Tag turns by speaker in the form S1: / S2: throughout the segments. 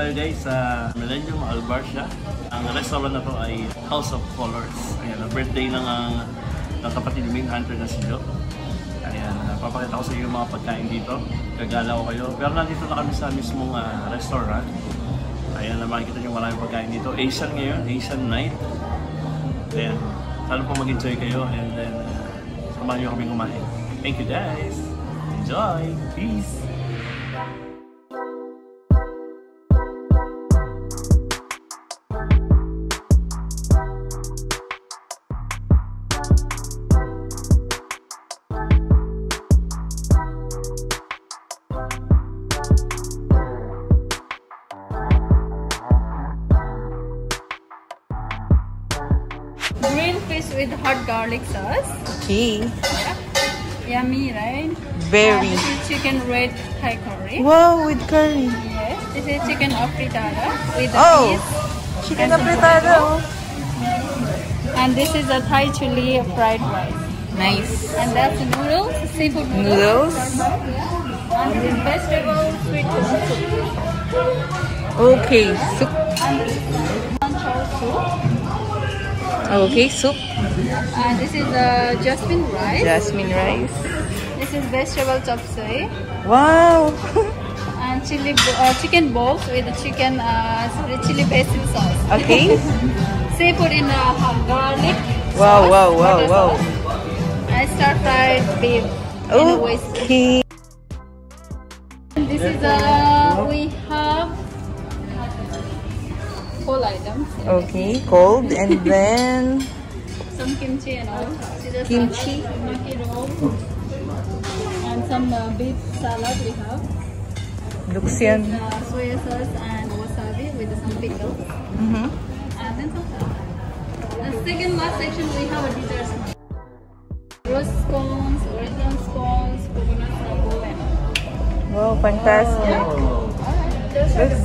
S1: tayo guys sa Millennium Albarcia. Ang restaurant na to ay House of Colors. Ayan, birthday ng, ang, ng kapatid ni Main Hunter na si Joe. Ayan, uh, papakita ko sa iyo yung mga pagkain dito. Gagala ko kayo. Pero nandito na kami sa mismong uh, restaurant. Ayan, na makikita nyo maraming pagkain dito. Asian ngayon, Asian night. Ayan, sana po mag-enjoy kayo and then uh, samahan nyo kami kumain. Thank you guys! Enjoy! Peace!
S2: Grilled fish with hot garlic sauce.
S3: Okay.
S2: Yeah. Yummy, right?
S3: Very. This
S2: is chicken red Thai curry.
S3: Wow, with curry.
S2: Yes. This is chicken afritada with the Oh. cheese.
S3: Chicken and some
S2: And this is a Thai chili fried rice.
S3: Nice.
S2: And that's noodles, seafood noodles. Noodles. And this is vegetable sweet soup.
S3: Okay, soup.
S2: And this is soup.
S3: Okay, soup. And
S2: this is uh, jasmine rice.
S3: Jasmine rice.
S2: This is vegetable chop suey.
S3: Wow.
S2: and chili uh, chicken balls with the chicken uh, chili basil sauce. Okay. Seafood in uh, garlic. Wow, sauce, wow, wow, wow. sauce. And stir fried beef.
S3: a. Okay.
S2: This is uh, items.
S3: Okay, cold and then
S2: Some kimchi and all. Caesar Kimchi. salad, maki roll, and some uh, beef salad we have.
S3: looks yan. Uh,
S2: soya sauce and wasabi with some pickles.
S3: Mhm.
S2: And then some salad. The second last section we have a dessert. Roast scones, original scones, coconut sago and
S3: Wow, fantastic.
S1: Alright,
S2: those
S3: are the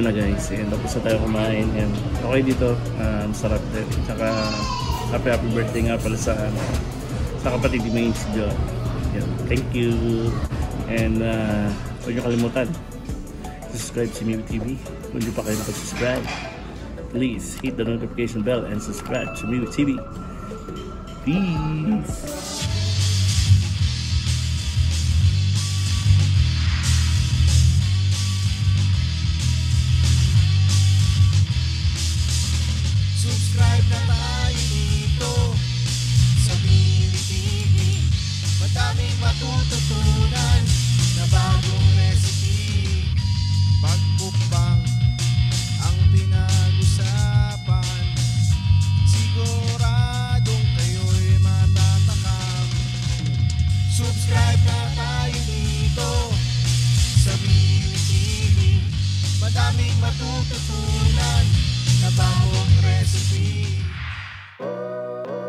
S1: Looks bread. yummy. Yes. Tapos na tayo kumain. Yan. Okay dito. Um, sarap din. Tsaka happy happy birthday nga pala sa ano, sa kapatid ni Main si Jo. Yan. Thank you. And uh, huwag niyo kalimutan. Subscribe si Miwi TV. Kung hindi pa kayo nakasubscribe, please hit the notification bell and subscribe to Miwi TV. Peace!
S4: daming matututunan na bagong recipe. Pagkupang ang pinag-usapan. Siguradong kayo'y matatakam Subscribe na tayo dito sa BBTV Madaming matututunan na bagong recipe. Oh